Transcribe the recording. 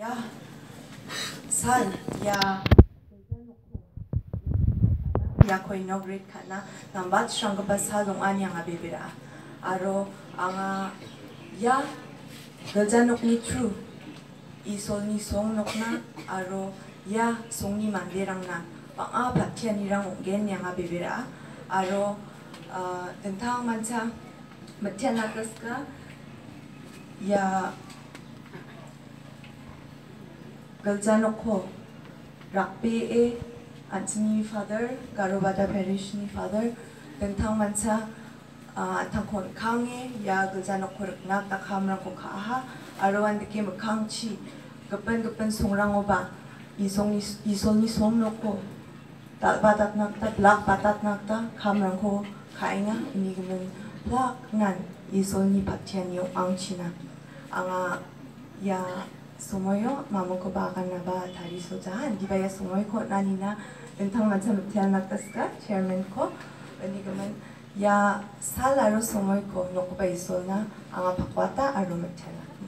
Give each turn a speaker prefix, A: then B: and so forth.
A: 야, 산, 야, yako inaugurate ka na ng bat siyang kapasalong anya nga bibira. Aro, ang ya, galjanok ni true. Isol ni song nok na, aro, ya, song ni mandirang na. Pang-apat siya nirang ungen bibira. Aro, tentang mansa, matya ya, 글자 놓고 락비에 안치니 파들 가루바다 베리시니 파들 등탕 만차 아, 안탕콘 강에 야 글자 놓고 락나 딱함랑콘 가하 아르완 느낌 뭐 강치 급변 급변 송랑오바 이송이 이송이 솜 놓고 바닥 낙다 락 바닥 낙다 감랑코 가이나 이미그는 락난 이송이 박티안이 앙치나 앙아 야 소모요 마모코 바가나바 다리소자한 니바야 소모이코 나니나 은탕만 참 태어났다스가 체어맨코 니가만 야 살라로 소모이코 노코바 이소나 아마 바꾸었다 아로메 태어났다